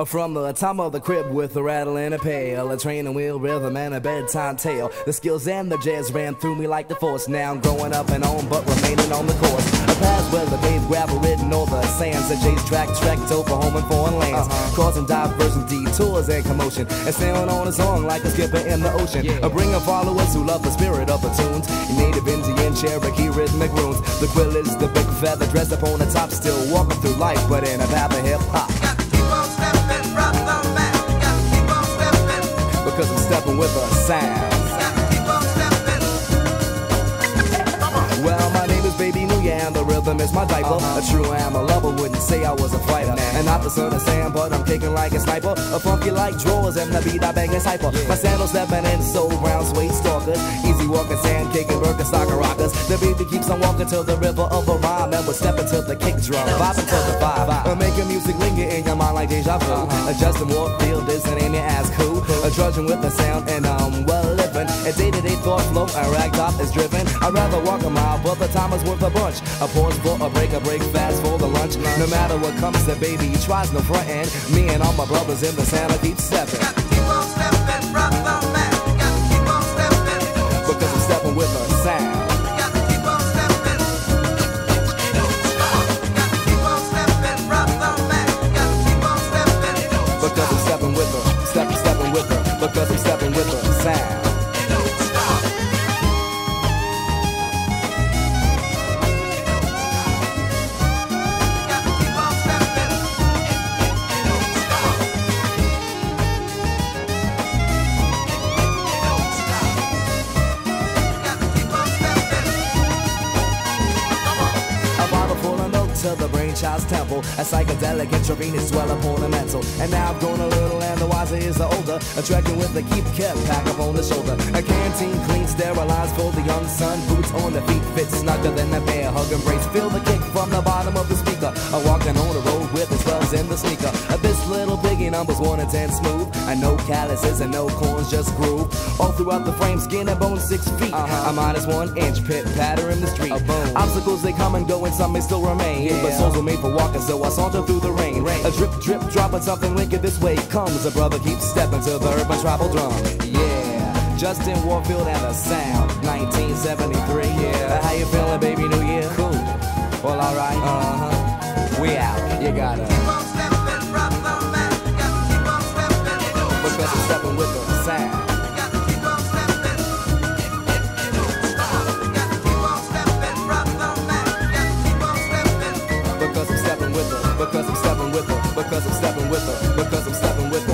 Uh, From the time of the crib with a rattle and a pail, a train and wheel rhythm and a bedtime tale. The skills and the jazz ran through me like the force. Now I'm growing up and on, but remaining on the course. A path where the paved gravel ridden over sands that chase track tracked over home and foreign lands, causing diversion, detours and commotion. And sailing on a song like a skipper in the ocean. A bringing followers who love the spirit of the tunes. Native Indian, Cherokee, rhythmic runes. The quill is the big feather dressed up on the top, still walking through life, but in a path sound. Gotta keep on stepping. Come on. Well, my name is Baby New Year, and the rhythm is my diaper. Uh-huh. A true am a lover, wouldn't say I was a fighter. And not the son of Sam, but I'm kicking like a sniper. A funky like drawers, and the beat I bang is hyper. My sandals stepping in soul brown suede stalkers. Easy walking, sand kicking, Birkenstock rockers. The baby keeps on walking till the river of a rhyme, and we're stepping to the kick drum, vibing to the vibe. Uh-huh. Uh, making music linger in your mind like deja vu. Uh-huh. A Justin Warfield is an aiming cool. A trudging with the sound, and I'm well living. A day-to-day thought flow, a ragtop is driven. I'd rather walk a mile, but the time is worth a bunch. A pause for a break, a break fast for the lunch. No matter what comes, the baby tries no front end. Me and all my brothers in the sound, I keep stepping. Gotta keep on stepping, brother man. Gotta keep on stepping. Because I'm stepping with a sound. Gotta keep on stepping. Gotta keep on stepping, brother man. Gotta keep on stepping. Because I'm stepping with a, because I'm brainchild's temple. A psychedelic intravenous swell upon the mental. And now I've grown a little and the wiser is the older. A trekking with a keep kept pack up on the shoulder. A canteen clean, sterilized for the young son. Boots on the feet fit snugger than a bear hug embrace. Feel the kick from the bottom of the speaker. A walking on the road with the swells in the sneaker. A this little numbers one and ten smooth. I no calluses and no corns, just groove. All throughout the frame, skin and bone six feet. Uh-huh. A minus one inch pit patter in the street. Obstacles they come and go and some may still remain. But souls were made for walking, so I saunter through the rain. A drip, drip, dropping something wicked this way comes. A brother keeps stepping to the urban tribal drum. Yeah. Justin Warfield and the sound, 1973. Yeah. How you feeling, baby? New Year? Cool. because I'm stepping with her, because I'm stepping with her.